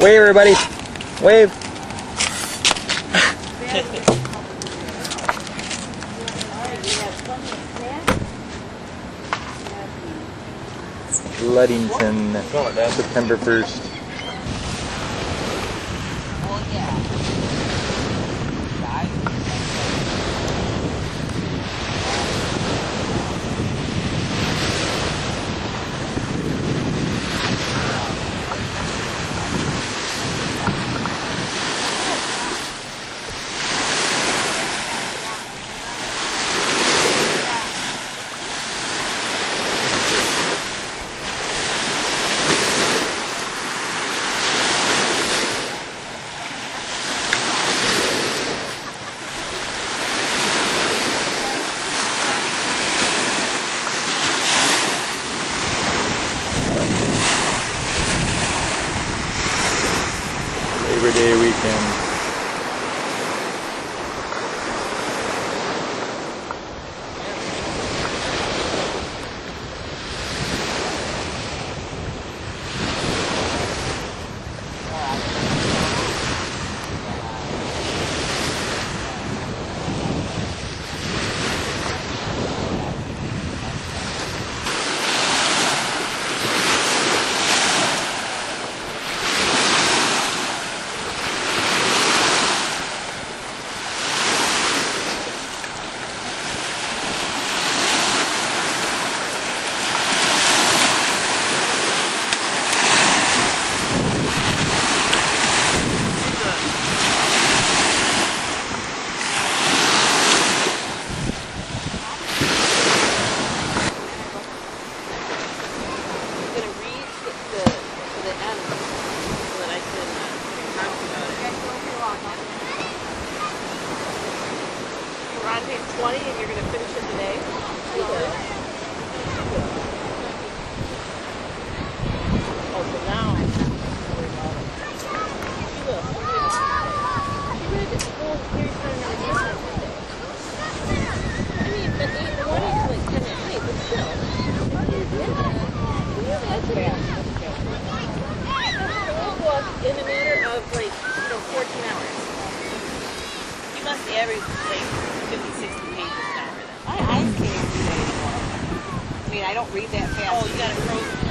Wave, everybody. Wave. Ludington, September 1st. Labor Day weekend. We're 20 and you're gonna finish it today? Oh, I have to worry about it. She will. She read the whole Harry Potter and Harry Potter I mean, but the, the one is like 10 at night, but still. Yeah. That's bad. Whole book in a matter of like, you know, 14 hours. You must average like 50, 60 pages then. I, I can't that anymore. I mean, I don't read that fast. Oh, you got frozen